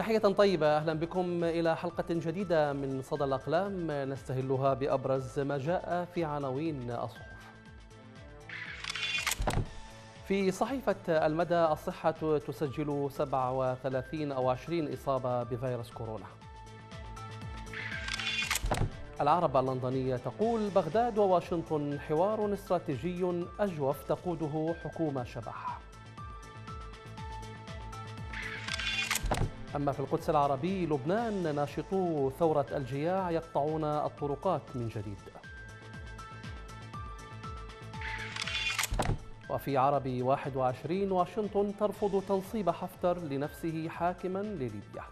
تحية طيبة أهلا بكم إلى حلقة جديدة من صدى الأقلام. نستهلها بأبرز ما جاء في عناوين الصحف. في صحيفة المدى الصحة تسجل 37 أو 20 إصابة بفيروس كورونا. العرب اللندنية تقول بغداد وواشنطن حوار استراتيجي أجوف تقوده حكومة شبح. أما في القدس العربي لبنان ناشطو ثورة الجياع يقطعون الطرقات من جديد. وفي عربي 21 واشنطن ترفض تنصيب حفتر لنفسه حاكما لليبيا.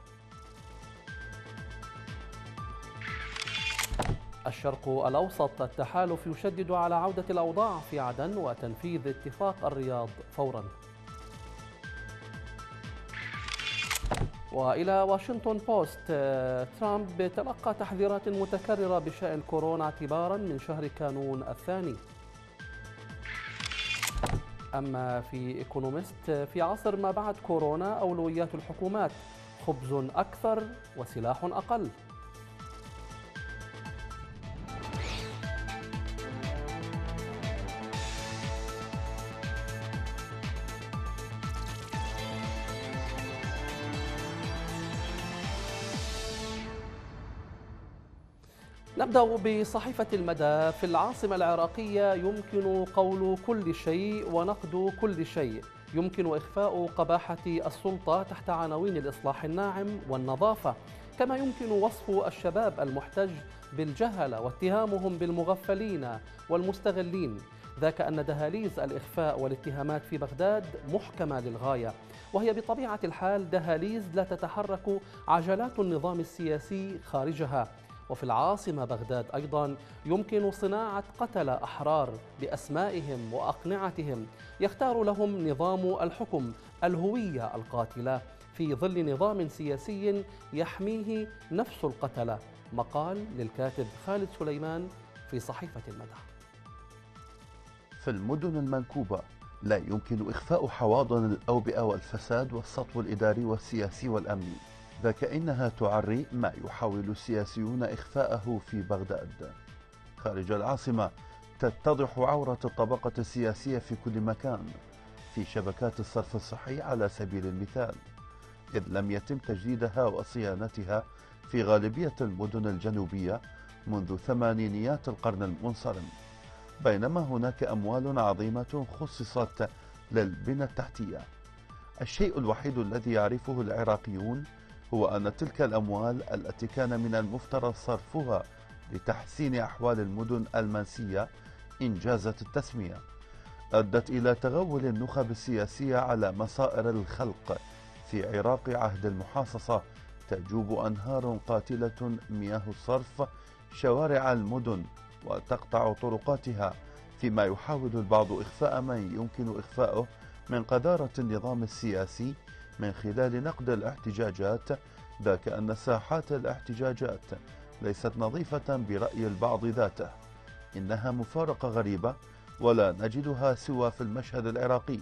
الشرق الأوسط التحالف يشدد على عودة الأوضاع في عدن وتنفيذ اتفاق الرياض فوراً. وإلى واشنطن بوست ترامب تلقى تحذيرات متكررة بشأن كورونا اعتبارا من شهر كانون الثاني. أما في إيكونومست في عصر ما بعد كورونا أولويات الحكومات خبز أكثر وسلاح أقل. نبدأ بصحيفة المدى. في العاصمة العراقية يمكن قول كل شيء ونقد كل شيء. يمكن إخفاء قباحة السلطة تحت عناوين الإصلاح الناعم والنظافة. كما يمكن وصف الشباب المحتج بالجهلة واتهامهم بالمغفلين والمستغلين. ذاك أن دهاليز الإخفاء والاتهامات في بغداد محكمة للغاية. وهي بطبيعة الحال دهاليز لا تتحرك عجلات النظام السياسي خارجها. وفي العاصمة بغداد أيضا يمكن صناعة قتلة أحرار بأسمائهم وأقنعتهم. يختار لهم نظام الحكم الهوية القاتلة. في ظل نظام سياسي يحميه نفس القتلة. مقال للكاتب خالد سليمان في صحيفة المدى في المدن المنكوبة لا يمكن إخفاء حواضن الأوبئة والفساد والسطو الإداري والسياسي والأمني. فكأنها تعري ما يحاول السياسيون إخفاءه في بغداد. خارج العاصمة تتضح عورة الطبقة السياسية في كل مكان في شبكات الصرف الصحي على سبيل المثال إذ لم يتم تجديدها وصيانتها في غالبية المدن الجنوبية منذ ثمانينيات القرن المنصرم. بينما هناك أموال عظيمة خصصت للبنى التحتية. الشيء الوحيد الذي يعرفه العراقيون هو أن تلك الأموال التي كان من المفترض صرفها لتحسين أحوال المدن المنسية إنجازت التسمية أدت إلى تغول النخب السياسية على مصائر الخلق في عراق عهد المحاصصة تجوب أنهار قاتلة مياه الصرف شوارع المدن وتقطع طرقاتها فيما يحاول البعض إخفاء ما يمكن إخفاؤه من قذارة النظام السياسي من خلال نقد الاحتجاجات ذاك أن ساحات الاحتجاجات ليست نظيفة برأي البعض ذاته. إنها مفارقة غريبة ولا نجدها سوى في المشهد العراقي.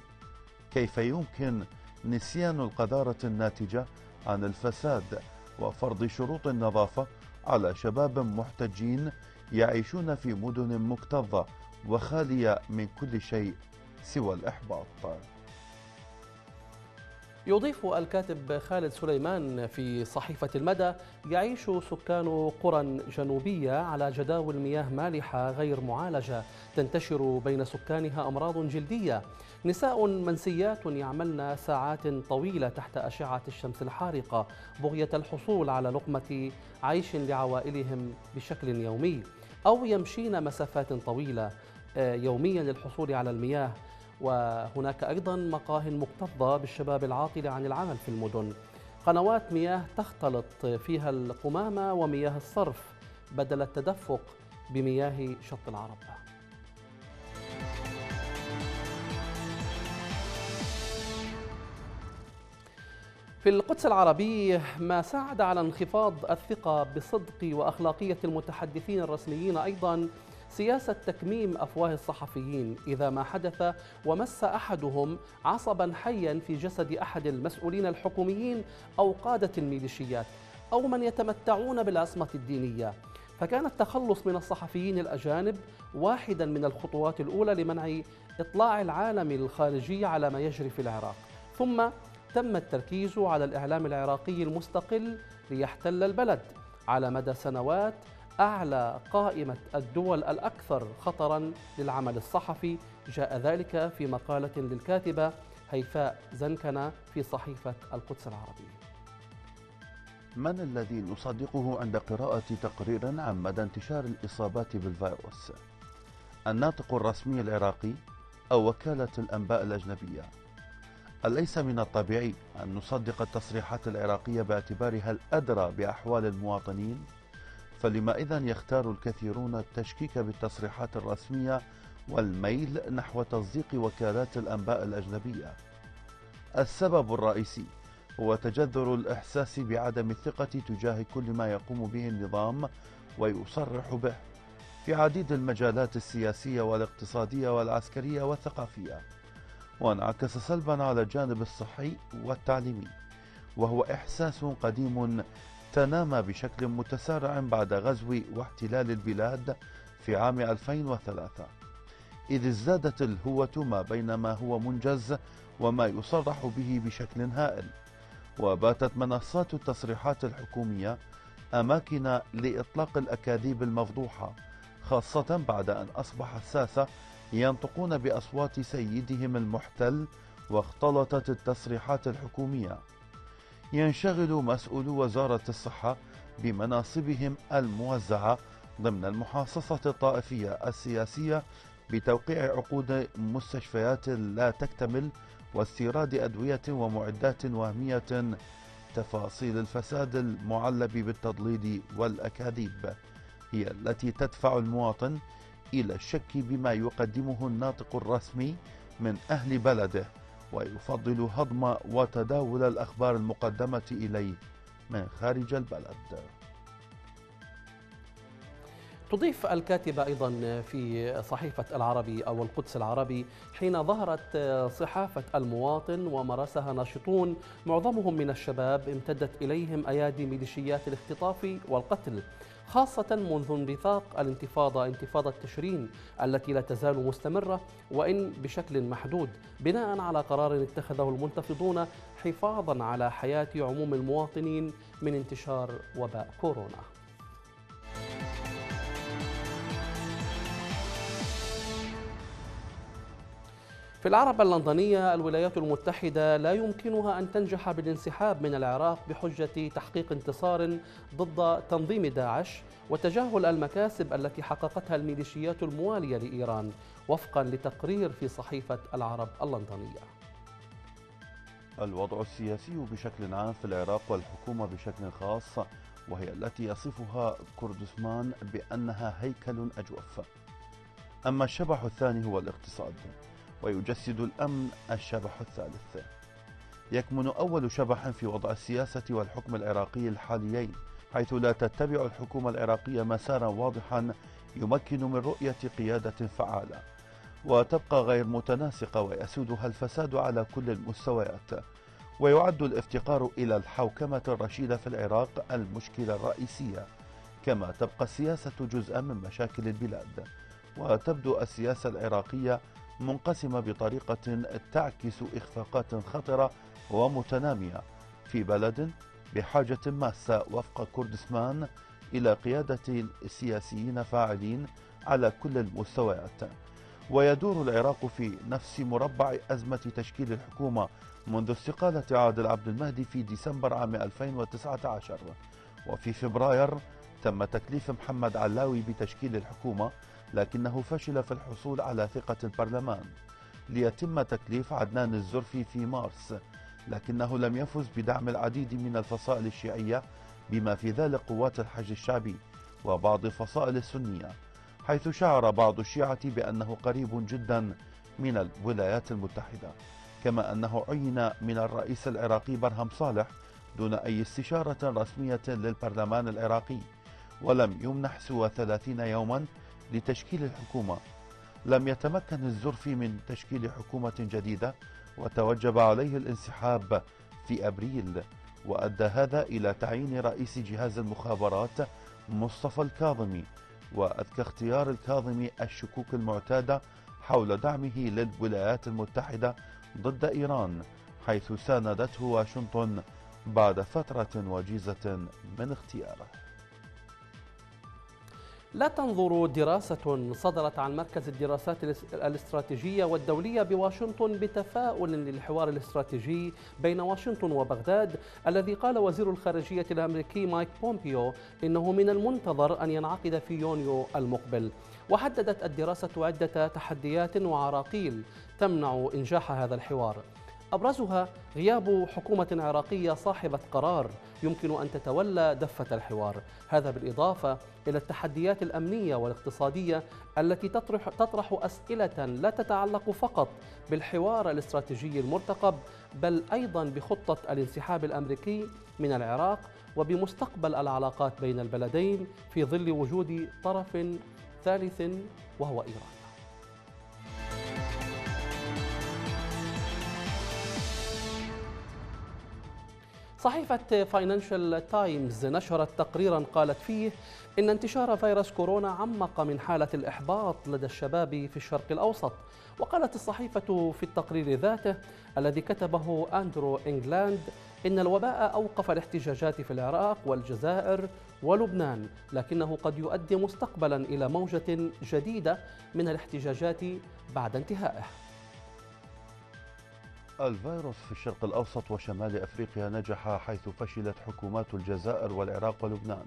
كيف يمكن نسيان القذارة الناتجة عن الفساد وفرض شروط النظافة على شباب محتجين يعيشون في مدن مكتظة وخالية من كل شيء سوى الإحباط؟ يضيف الكاتب خالد سليمان في صحيفة المدى يعيش سكان قرى جنوبية على جداول مياه مالحة غير معالجة تنتشر بين سكانها أمراض جلدية. نساء منسيات يعملن ساعات طويلة تحت أشعة الشمس الحارقة بغية الحصول على لقمة عيش لعوائلهم بشكل يومي أو يمشين مسافات طويلة آه، يوميا للحصول على المياه. وهناك أيضا مقاه مكتظة بالشباب العاطل عن العمل في المدن. قنوات مياه تختلط فيها القمامة ومياه الصرف بدل التدفق بمياه شط العرب. في القدس العربي ما ساعد على انخفاض الثقة بصدق وأخلاقية المتحدثين الرسميين أيضا سياسة تكميم أفواه الصحفيين إذا ما حدث ومس أحدهم عصبا حيا في جسد أحد المسؤولين الحكوميين أو قادة الميليشيات أو من يتمتعون بالعصمة الدينية. فكان التخلص من الصحفيين الأجانب واحدا من الخطوات الأولى لمنع إطلاع العالم الخارجي على ما يجري في العراق. ثم تم التركيز على الإعلام العراقي المستقل ليحتل البلد على مدى سنوات أعلى قائمة الدول الأكثر خطرا للعمل الصحفي جاء ذلك في مقالة للكاتبة هيفاء زنكنة في صحيفة القدس العربية من الذي نصدقه عند قراءة تقرير عن مدى انتشار الإصابات بالفيروس؟ الناطق الرسمي العراقي أو وكالة الأنباء الأجنبية؟ أليس من الطبيعي أن نصدق التصريحات العراقية باعتبارها الأدرى بأحوال المواطنين؟ فلما إذا يختار الكثيرون التشكيك بالتصريحات الرسمية والميل نحو تصديق وكالات الأنباء الأجنبية؟ السبب الرئيسي هو تجذر الإحساس بعدم الثقة تجاه كل ما يقوم به النظام ويصرح به في عديد المجالات السياسية والاقتصادية والعسكرية والثقافية وانعكس سلبا على الجانب الصحي والتعليمي وهو إحساس قديم تنامى بشكل متسارع بعد غزو واحتلال البلاد في عام 2003 إذ ازدادت الهوة ما بين ما هو منجز وما يصرح به بشكل هائل وباتت منصات التصريحات الحكومية أماكن لإطلاق الأكاذيب المفضوحة خاصة بعد أن أصبح الساسة ينطقون بأصوات سيدهم المحتل واختلطت التصريحات الحكومية. ينشغل مسؤولو وزارة الصحة بمناصبهم الموزعة ضمن المحاصصة الطائفية السياسية بتوقيع عقود مستشفيات لا تكتمل واستيراد أدوية ومعدات وهمية تفاصيل الفساد المعلب بالتضليل والأكاذيب. هي التي تدفع المواطن إلى الشك بما يقدمه الناطق الرسمي من أهل بلده. ويفضل هضم وتداول الأخبار المقدمة إليه من خارج البلد. تضيف الكاتبة أيضا في صحيفة العربي أو القدس العربي حين ظهرت صحافة المواطن ومارسها ناشطون معظمهم من الشباب امتدت إليهم أيادي ميليشيات الاختطاف والقتل. خاصة منذ انبثاق الانتفاضة انتفاضة تشرين التي لا تزال مستمرة وإن بشكل محدود بناء على قرار اتخذه المنتفضون حفاظا على حياة عموم المواطنين من انتشار وباء كورونا. في العرب اللندنية الولايات المتحدة لا يمكنها أن تنجح بالانسحاب من العراق بحجة تحقيق انتصار ضد تنظيم داعش وتجاهل المكاسب التي حققتها الميليشيات الموالية لإيران وفقا لتقرير في صحيفة العرب اللندنية. الوضع السياسي بشكل عام في العراق والحكومة بشكل خاص وهي التي يصفها كردسمان بأنها هيكل أجوف. أما الشبح الثاني هو الاقتصاد. ويجسد الأمن الشبح الثالث. يكمن أول شبح في وضع السياسة والحكم العراقي الحاليين حيث لا تتبع الحكومة العراقية مسارا واضحا يمكن من رؤية قيادة فعالة. وتبقى غير متناسقة ويسودها الفساد على كل المستويات. ويعد الافتقار إلى الحوكمة الرشيدة في العراق المشكلة الرئيسية. كما تبقى السياسة جزءا من مشاكل البلاد. وتبدو السياسة العراقية منقسمة بطريقة تعكس إخفاقات خطرة ومتنامية في بلد بحاجة ماسة وفق كردستان إلى قيادة سياسيين فاعلين على كل المستويات. ويدور العراق في نفس مربع أزمة تشكيل الحكومة منذ استقالة عادل عبد المهدي في ديسمبر عام 2019 وفي فبراير تم تكليف محمد علاوي بتشكيل الحكومة لكنه فشل في الحصول على ثقة البرلمان ليتم تكليف عدنان الزرفي في مارس لكنه لم يفز بدعم العديد من الفصائل الشيعية بما في ذلك قوات الحج الشعبي وبعض الفصائل السنية حيث شعر بعض الشيعة بأنه قريب جدا من الولايات المتحدة كما أنه عين من الرئيس العراقي برهم صالح دون أي استشارة رسمية للبرلمان العراقي ولم يمنح سوى ثلاثين يوما لتشكيل الحكومة. لم يتمكن الزرفي من تشكيل حكومة جديدة وتوجب عليه الانسحاب في أبريل وأدى هذا إلى تعيين رئيس جهاز المخابرات مصطفى الكاظمي وأذكى اختيار الكاظمي الشكوك المعتادة حول دعمه للولايات المتحدة ضد إيران حيث ساندته واشنطن بعد فترة وجيزة من اختياره. لا تنظر دراسة صدرت عن مركز الدراسات الاستراتيجية والدولية بواشنطن بتفاؤل للحوار الاستراتيجي بين واشنطن وبغداد الذي قال وزير الخارجية الأمريكي مايك بومبيو إنه من المنتظر أن ينعقد في يونيو المقبل. وحددت الدراسة عدة تحديات وعراقيل تمنع إنجاح هذا الحوار. أبرزها غياب حكومة عراقية صاحبة قرار يمكن أن تتولى دفة الحوار. هذا بالإضافة إلى التحديات الأمنية والاقتصادية التي تطرح, تطرح أسئلة لا تتعلق فقط بالحوار الاستراتيجي المرتقب بل أيضا بخطة الانسحاب الأمريكي من العراق وبمستقبل العلاقات بين البلدين في ظل وجود طرف ثالث وهو إيران. صحيفة فاينانشال تايمز نشرت تقريرا قالت فيه إن انتشار فيروس كورونا عمق من حالة الإحباط لدى الشباب في الشرق الأوسط. وقالت الصحيفة في التقرير ذاته الذي كتبه أندرو إنجلاند إن الوباء أوقف الاحتجاجات في العراق والجزائر ولبنان لكنه قد يؤدي مستقبلا إلى موجة جديدة من الاحتجاجات بعد انتهائه. الفيروس في الشرق الأوسط وشمال أفريقيا نجح حيث فشلت حكومات الجزائر والعراق ولبنان.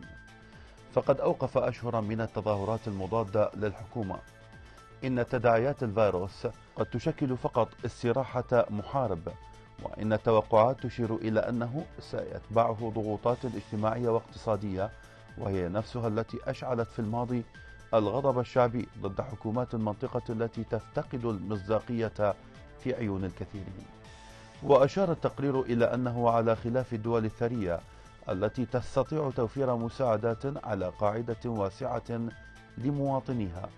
فقد أوقف أشهرا من التظاهرات المضادة للحكومة. إن تداعيات الفيروس قد تشكل فقط استراحة محارب وإن التوقعات تشير إلى أنه سيتبعه ضغوطات اجتماعية واقتصادية وهي نفسها التي أشعلت في الماضي الغضب الشعبي ضد حكومات المنطقة التي تفتقد المصداقية في عيون الكثيرين. وأشار التقرير إلى أنه على خلاف الدول الثرية التي تستطيع توفير مساعدات على قاعدة واسعة لمواطنيها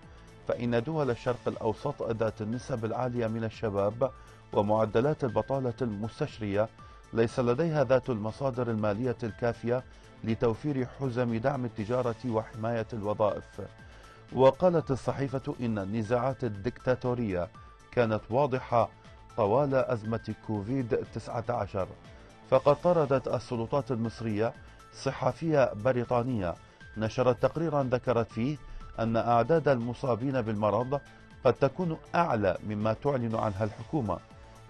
فإن دول الشرق الأوسط ذات النسب العالية من الشباب ومعدلات البطالة المستشرية ليس لديها ذات المصادر المالية الكافية لتوفير حزم دعم التجارة وحماية الوظائف. وقالت الصحيفة إن النزاعات الدكتاتورية كانت واضحة طوال أزمة كوفيد-19 فقد طردت السلطات المصرية صحفية بريطانية. نشرت تقريرا ذكرت فيه أن أعداد المصابين بالمرض قد تكون أعلى مما تعلن عنها الحكومة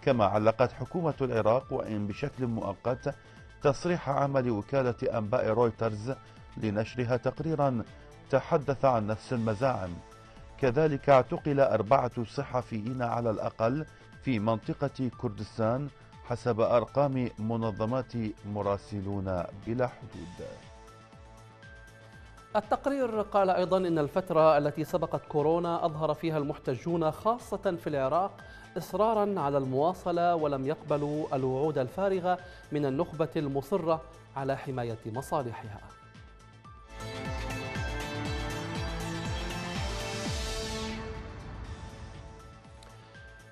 كما علقت حكومة العراق وإن بشكل مؤقت تصريح عمل وكالة أنباء رويترز لنشرها تقريرا تحدث عن نفس المزاعم. كذلك اعتقل أربعة صحفيين على الأقل في منطقة كردستان حسب أرقام منظمات مراسلون بلا حدود. التقرير قال أيضا إن الفترة التي سبقت كورونا أظهر فيها المحتجون خاصة في العراق إصرارا على المواصلة ولم يقبلوا الوعود الفارغة من النخبة المصرة على حماية مصالحها.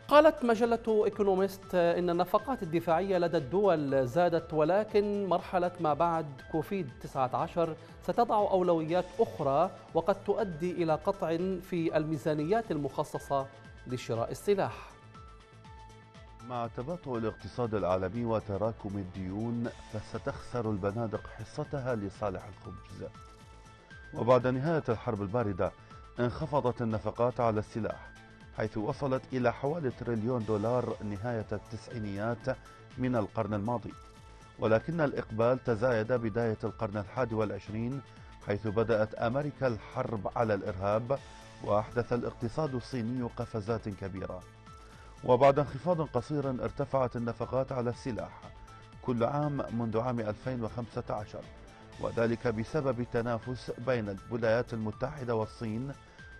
قالت مجلة إيكونومست إن النفقات الدفاعية لدى الدول زادت ولكن مرحلة ما بعد كوفيد 19 ستضع أولويات أخرى وقد تؤدي إلى قطع في الميزانيات المخصصة لشراء السلاح. مع تباطؤ الاقتصاد العالمي وتراكم الديون فستخسر البنادق حصتها لصالح الخبز. وبعد نهاية الحرب الباردة انخفضت النفقات على السلاح. حيث وصلت إلى حوالي تريليون دولار نهاية التسعينيات من القرن الماضي. ولكن الإقبال تزايد بداية القرن الحادي والعشرين حيث بدأت أمريكا الحرب على الإرهاب وأحدث الاقتصاد الصيني قفزات كبيرة. وبعد انخفاض قصير ارتفعت النفقات على السلاح كل عام منذ عام 2015 وذلك بسبب تنافس بين الولايات المتحدة والصين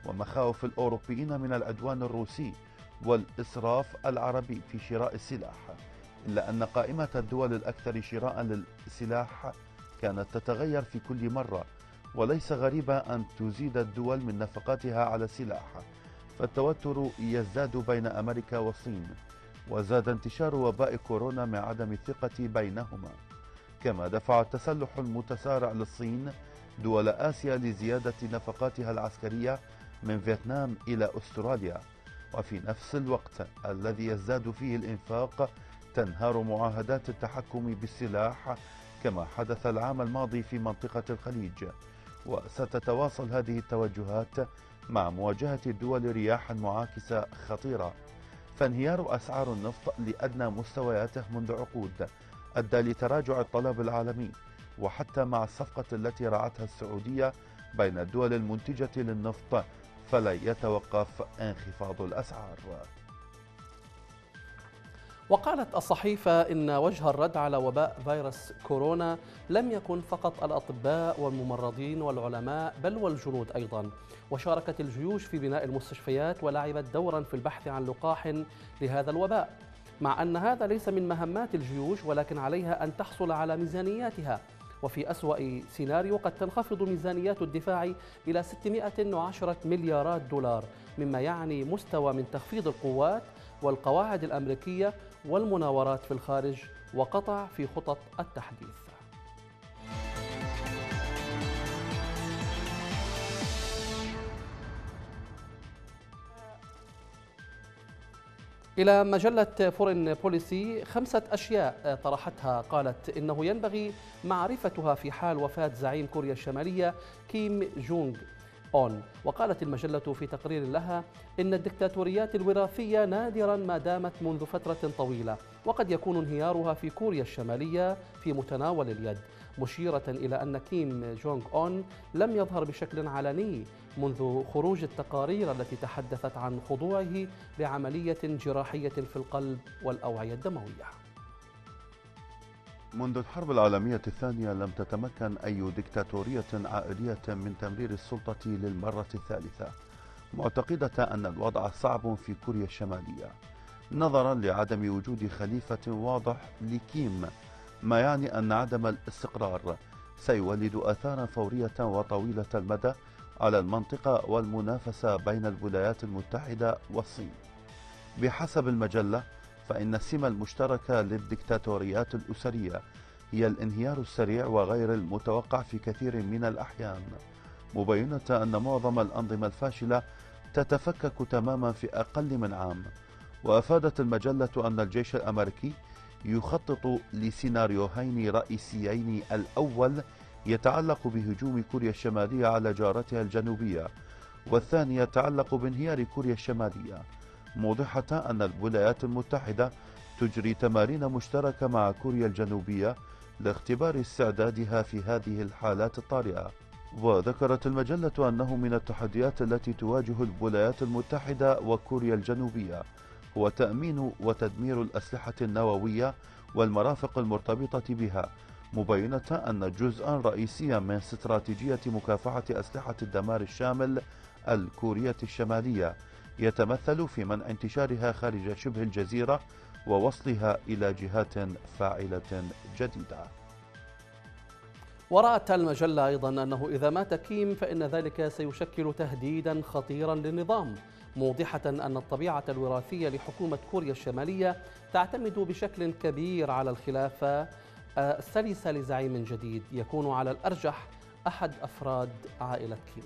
ومخاوف الأوروبيين من العدوان الروسي والإسراف العربي في شراء السلاح. إلا أن قائمة الدول الأكثر شراء للسلاح كانت تتغير في كل مرة وليس غريبا أن تزيد الدول من نفقاتها على السلاح. فالتوتر يزداد بين أمريكا والصين وزاد انتشار وباء كورونا من عدم الثقة بينهما. كما دفع التسلح المتسارع للصين دول آسيا لزيادة نفقاتها العسكرية من فيتنام إلى أستراليا. وفي نفس الوقت الذي يزداد فيه الإنفاق تنهار معاهدات التحكم بالسلاح كما حدث العام الماضي في منطقة الخليج. وستتواصل هذه التوجهات مع مواجهة الدول رياحا معاكسة خطيرة. فانهيار أسعار النفط لأدنى مستوياته منذ عقود أدى لتراجع الطلب العالمي. وحتى مع الصفقة التي رعتها السعودية بين الدول المنتجة للنفط فلا يتوقف انخفاض الأسعار. وقالت الصحيفة إن وجه الرد على وباء فيروس كورونا لم يكن فقط الأطباء والممرضين والعلماء بل والجنود أيضا. وشاركت الجيوش في بناء المستشفيات ولعبت دورا في البحث عن لقاح لهذا الوباء. مع أن هذا ليس من مهمات الجيوش ولكن عليها أن تحصل على ميزانياتها. وفي أسوأ سيناريو قد تنخفض ميزانيات الدفاع إلى 610 مليارات دولار مما يعني مستوى من تخفيض القوات والقواعد الأمريكية والمناورات في الخارج وقطع في خطط التحديث. إلى مجلة فورين بوليسي خمسة أشياء طرحتها. قالت إنه ينبغي معرفتها في حال وفاة زعيم كوريا الشمالية كيم جونغ أون. وقالت المجلة في تقرير لها إن الدكتاتوريات الوراثية نادرا ما دامت منذ فترة طويلة وقد يكون انهيارها في كوريا الشمالية في متناول اليد مشيرة إلى أن كيم جونغ أون لم يظهر بشكل علني. منذ خروج التقارير التي تحدثت عن خضوعه لعملية جراحية في القلب والأوعية الدموية. منذ الحرب العالمية الثانية لم تتمكن أي دكتاتورية عائلية من تمرير السلطة للمرة الثالثة معتقدة أن الوضع صعب في كوريا الشمالية نظرا لعدم وجود خليفة واضح لكيم ما يعني أن عدم الاستقرار سيولد آثارا فورية وطويلة المدى على المنطقة والمنافسة بين الولايات المتحدة والصين. بحسب المجلة فإن السمة المشتركة للدكتاتوريات الأسرية هي الانهيار السريع وغير المتوقع في كثير من الأحيان مبينة أن معظم الأنظمة الفاشلة تتفكك تماما في أقل من عام. وأفادت المجلة أن الجيش الأمريكي يخطط لسيناريوهين رئيسيين الأول يتعلق بهجوم كوريا الشمالية على جارتها الجنوبية والثاني يتعلق بانهيار كوريا الشمالية. موضحة أن الولايات المتحدة تجري تمارين مشتركة مع كوريا الجنوبية لاختبار استعدادها في هذه الحالات الطارئة. وذكرت المجلة أنه من التحديات التي تواجه الولايات المتحدة وكوريا الجنوبية هو تأمين وتدمير الأسلحة النووية والمرافق المرتبطة بها مبينة أن جزءا رئيسيا من استراتيجية مكافحة أسلحة الدمار الشامل الكورية الشمالية يتمثل في منع انتشارها خارج شبه الجزيرة ووصلها إلى جهات فاعلة جديدة. ورأت المجلة أيضا أنه إذا مات كيم فإن ذلك سيشكل تهديدا خطيرا للنظام موضحة أن الطبيعة الوراثية لحكومة كوريا الشمالية تعتمد بشكل كبير على الخلافة السلسة لزعيم جديد يكون على الأرجح أحد أفراد عائلة كيم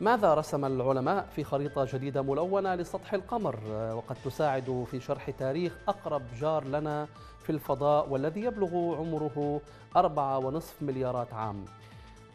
ماذا رسم العلماء في خريطة جديدة ملونة لسطح القمر؟ وقد تساعد في شرح تاريخ أقرب جار لنا في الفضاء والذي يبلغ عمره أربعة ونصف مليارات عام.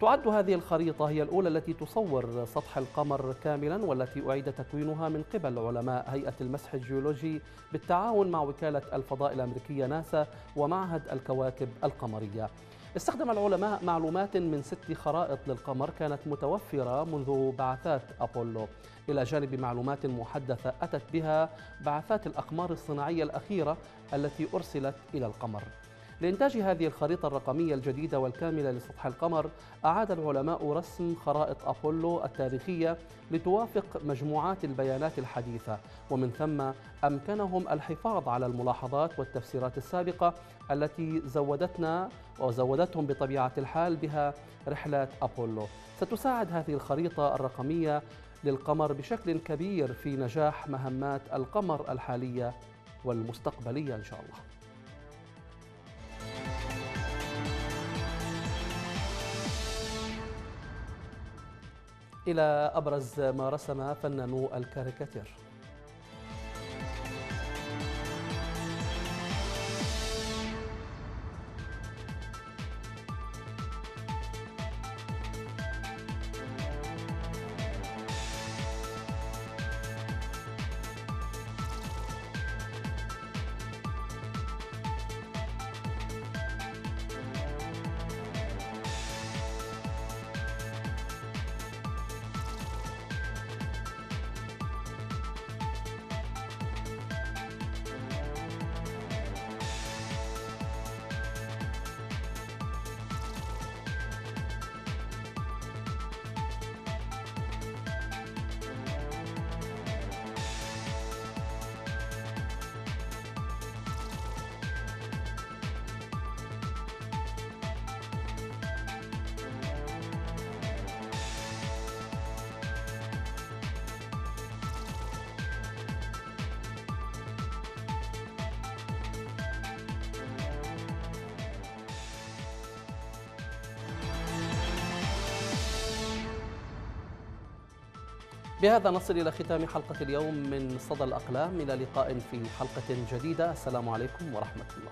تعد هذه الخريطة هي الأولى التي تصور سطح القمر كاملا والتي أعيد تكوينها من قبل علماء هيئة المسح الجيولوجي بالتعاون مع وكالة الفضاء الأمريكية ناسا ومعهد الكواكب القمرية. استخدم العلماء معلومات من ست خرائط للقمر كانت متوفرة منذ بعثات أبولو. إلى جانب معلومات محدثة أتت بها بعثات الأقمار الصناعية الأخيرة التي أرسلت إلى القمر. لإنتاج هذه الخريطة الرقمية الجديدة والكاملة لسطح القمر أعاد العلماء رسم خرائط أبولو التاريخية لتوافق مجموعات البيانات الحديثة. ومن ثم أمكنهم الحفاظ على الملاحظات والتفسيرات السابقة التي زودتنا وزودتهم بطبيعة الحال بها رحلة أبولو. ستساعد هذه الخريطة الرقمية للقمر بشكل كبير في نجاح مهمات القمر الحالية والمستقبلية إن شاء الله. إلى أبرز ما رسم فنانو الكاريكاتير. بهذا نصل إلى ختام حلقة اليوم من صدى الأقلام. إلى لقاء في حلقة جديدة. السلام عليكم ورحمة الله.